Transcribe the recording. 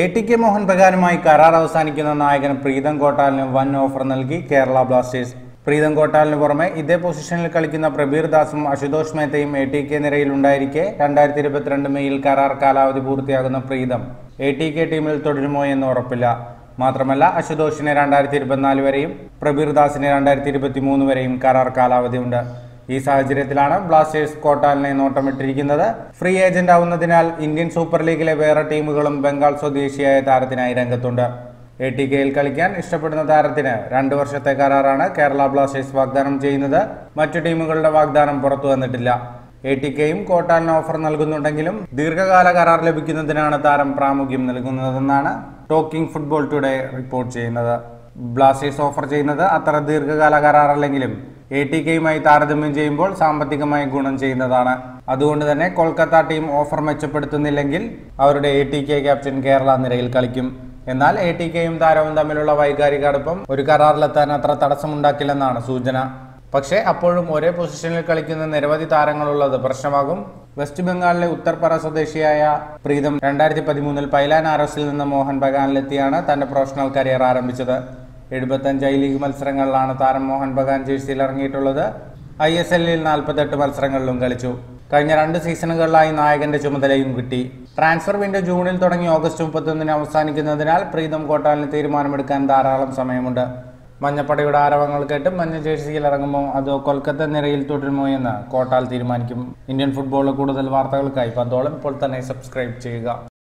A T K Mohun ബഗാനുമായി കരാർ അവസാനിക്കുന്ന നായകൻ പ്രീതം കോട്ടാലിന് വൻ ഓഫർ നൽകി കേരള ബ്ലാസ്റ്റേഴ്സ്. പ്രീതം കോട്ടാലിന് പുറമെ ഇതേ പൊസിഷനിൽ കളിക്കുന്ന പ്രബീർ ദാസും അശുതോഷ് മേത്തയും എ ടി കെ നിരയിൽ ഉണ്ടായിരിക്കെ രണ്ടായിരത്തി ഇരുപത്തിരണ്ട് മെയ്യിൽ കരാർ കാലാവധി പൂർത്തിയാകുന്ന പ്രീതം. എ ടി കെ ടീമിൽ തുടരുമോ എന്ന് ഉറപ്പില്ല. മാത്രമല്ല അശുതോഷിന് രണ്ടായിരത്തി ഇരുപത്തിനാല് വരെയും പ്രബീർ ദാസിന് രണ്ടായിരത്തി ഇരുപത്തി മൂന്ന് വരെയും കരാർ കാലാവധിയുണ്ട്. ഈ സാഹചര്യത്തിലാണ് ബ്ലാസ്റ്റേഴ്സ് കോട്ടാലിനെ നോട്ടമിട്ടിരിക്കുന്നത്. ഫ്രീ ഏജന്റ് ആവുന്നതിനാൽ ഇന്ത്യൻ സൂപ്പർ ലീഗിലെ വേറെ ടീമുകളും ബംഗാൾ സ്വദേശിയായ താരത്തിനായി രംഗത്തുണ്ട്. എ ടി കെയിൽ കളിക്കാൻ ഇഷ്ടപ്പെടുന്ന താരത്തിന് രണ്ട് വർഷത്തെ കരാറാണ് കേരള ബ്ലാസ്റ്റേഴ്സ് വാഗ്ദാനം ചെയ്യുന്നത്. മറ്റു ടീമുകളുടെ വാഗ്ദാനം പുറത്തു വന്നിട്ടില്ല. എ ടി കെയും കോട്ടാലിന് ഓഫർ നൽകുന്നുണ്ടെങ്കിലും ദീർഘകാല കരാർ ലഭിക്കുന്നതിനാണ് താരം പ്രാമുഖ്യം നൽകുന്നതെന്നാണ് ടോക്കിംഗ് ഫുട്ബോൾ ടുഡേ റിപ്പോർട്ട് ചെയ്യുന്നത്. ബ്ലാസ്റ്റേഴ്സ് ഓഫർ ചെയ്യുന്നത് അത്ര ദീർഘകാല കരാറല്ലെങ്കിലും എ ടി കെയുമായി താരതമ്യം ചെയ്യുമ്പോൾ സാമ്പത്തികമായി ഗുണം ചെയ്യുന്നതാണ്. അതുകൊണ്ട് തന്നെ കൊൽക്കത്ത ടീം ഓഫർ മെച്ചപ്പെടുത്തുന്നില്ലെങ്കിൽ അവരുടെ A T K captain Kerala നിരയിൽ കളിക്കും. എന്നാൽ എ ടി കെയും താരവും തമ്മിലുള്ള വൈകാരിക അടുപ്പം ഒരു കരാറിലെത്താൻ അത്ര തടസ്സമുണ്ടാക്കില്ലെന്നാണ് സൂചന. പക്ഷേ അപ്പോഴും ഒരേ പൊസിഷനിൽ കളിക്കുന്ന നിരവധി താരങ്ങളുള്ളത് പ്രശ്നമാകും. വെസ്റ്റ് ബംഗാളിലെ ഉത്തർപ്പറ സ്വദേശിയായ പ്രീതം രണ്ടായിരത്തി പതിമൂന്നിൽ പൈലാൻ ആരോസിൽ നിന്ന് മോഹൻ ബഗാനിലെത്തിയാണ് തന്റെ പ്രൊഫഷണൽ കരിയർ ആരംഭിച്ചത്. എഴുപത്തഞ്ച് ഐ ലീഗ് മത്സരങ്ങളിലാണ് താരം മോഹൻ ബഗാൻ ജേഴ്സിയിൽ ഇറങ്ങിയിട്ടുള്ളത്. ഐ എസ് എല്ലിൽ നാൽപ്പത്തെട്ട് മത്സരങ്ങളിലും കളിച്ചു. കഴിഞ്ഞ രണ്ട് സീസണുകളിലായി നായകന്റെ ചുമതലയും കിട്ടി. ട്രാൻസ്ഫർ വിൻഡോ ജൂണിൽ തുടങ്ങി ഓഗസ്റ്റ് മുപ്പത്തൊന്നിന് അവസാനിക്കുന്നതിനാൽ പ്രീതം കോട്ടാലിന് തീരുമാനമെടുക്കാൻ ധാരാളം സമയമുണ്ട്. മഞ്ഞപ്പടയുടെ ആരവങ്ങൾ കേട്ട് മഞ്ഞ ജേഴ്സിയിൽ ഇറങ്ങുമോ അതോ കൊൽക്കത്ത നിരയിൽ തുടരുമോ എന്ന് കോട്ടാൽ തീരുമാനിക്കും. ഇന്ത്യൻ ഫുട്ബോളിൽ കൂടുതൽ വാർത്തകൾക്കായി പന്തോളം. ഇപ്പോൾ തന്നെ സബ്സ്ക്രൈബ് ചെയ്യുക.